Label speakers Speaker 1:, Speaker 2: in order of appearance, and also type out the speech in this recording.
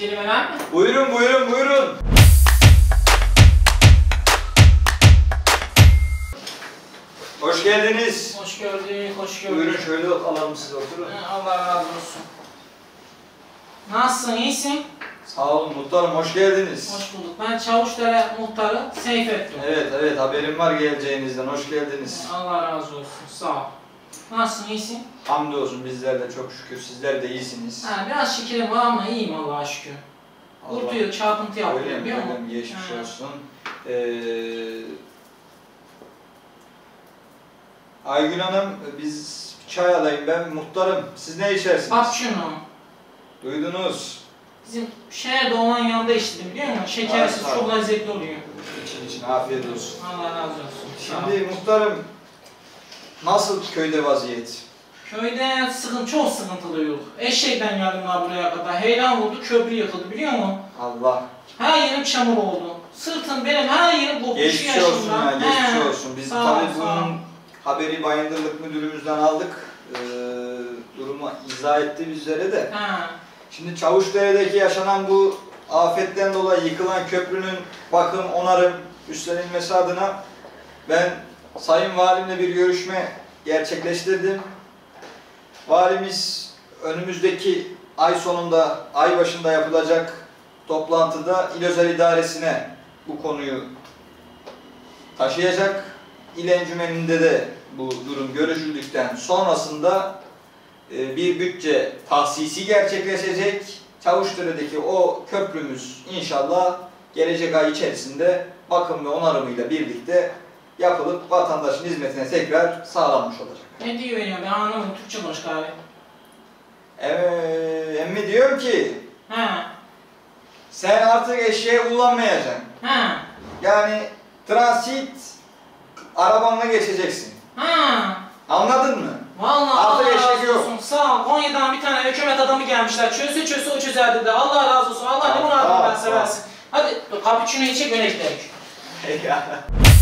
Speaker 1: Kelimeler mi?
Speaker 2: Buyurun buyurun buyurun. Hoş geldiniz.
Speaker 1: Hoş gördük, hoş gördük.
Speaker 2: Buyurun şöyle alalım siz oturun.
Speaker 1: Allah razı olsun. Nasılsın, iyisin?
Speaker 2: Sağ olun muhtarım hoş geldiniz.
Speaker 1: Hoş bulduk. Ben Çavuşdere muhtarı Seyfettin.
Speaker 2: Evet evet haberim var geleceğinizden hoş geldiniz.
Speaker 1: Allah razı olsun, sağ ol. Nasılsın, iyisin?
Speaker 2: Hamdolsun bizler de çok şükür sizler de iyisiniz.
Speaker 1: Ha, biraz şekerim var ama iyiyim Allah'a şükür.
Speaker 2: Allah-
Speaker 1: Kurtuyor, çarpıntı
Speaker 2: Öyle
Speaker 1: yapıyor,
Speaker 2: mi?
Speaker 1: biliyor
Speaker 2: Öyle mi? Geçmiş
Speaker 1: Ha.
Speaker 2: olsun. Ee, Aygün Hanım biz çay alayım ben muhtarım. Siz ne içersiniz?
Speaker 1: Cappuccino.
Speaker 2: Duydunuz.
Speaker 1: Bizim şehirde olan yanında içtim biliyor musun? Şekersiz
Speaker 2: Harika.
Speaker 1: çok lezzetli oluyor.
Speaker 2: İçin için afiyet olsun.
Speaker 1: Allah razı olsun. sağ ol.
Speaker 2: Şimdi muhtarım nasıl köyde vaziyet?
Speaker 1: Köyde sıkıntı, çok sıkıntılı yok. Eşekten geldim daha buraya kadar. Heylan oldu, köprü yıkıldı biliyor musun?
Speaker 2: Allah.
Speaker 1: Her yerim çamur oldu. Sırtım benim her yerim kopmuş
Speaker 2: Geçmiş olsun ya, geçmiş
Speaker 1: He.
Speaker 2: olsun. Biz
Speaker 1: Sağ ol,
Speaker 2: tabii
Speaker 1: sağ ol.
Speaker 2: bunun haberi Bayındırlık Müdürümüzden aldık. Ee, durumu izah etti bizlere de.
Speaker 1: He.
Speaker 2: Şimdi Çavuşdere'deki yaşanan bu afetten dolayı yıkılan köprünün bakım, onarım üstlenilmesi adına ben Sayın Valimle bir görüşme gerçekleştirdim. Valimiz önümüzdeki ay sonunda, ay başında yapılacak toplantıda İl Özel İdaresi'ne bu konuyu taşıyacak. İl encümeninde de bu durum görüşüldükten sonrasında e, bir bütçe tahsisi gerçekleşecek. Çavuşdere'deki o köprümüz inşallah gelecek ay içerisinde bakım ve onarımıyla birlikte yapılıp vatandaşın hizmetine tekrar sağlanmış olacak.
Speaker 1: Ne diyor ya ben anlamadım Türkçe konuş galiba.
Speaker 2: Ee, emmi diyorum ki
Speaker 1: He.
Speaker 2: sen artık eşeği kullanmayacaksın.
Speaker 1: He.
Speaker 2: Yani transit arabanla geçeceksin.
Speaker 1: He.
Speaker 2: Anladın mı?
Speaker 1: Vallahi
Speaker 2: Artık
Speaker 1: Allah
Speaker 2: eşek
Speaker 1: razı
Speaker 2: yok.
Speaker 1: olsun. Sağ ol. Konya'dan bir tane hükümet adamı gelmişler. Çözse çözse o çözer dedi. Allah razı olsun. Allah ne
Speaker 2: Tamam,
Speaker 1: muradını
Speaker 2: tamam,
Speaker 1: ben seversin. Hadi cappuccino içecek öne gidelim.
Speaker 2: Peki.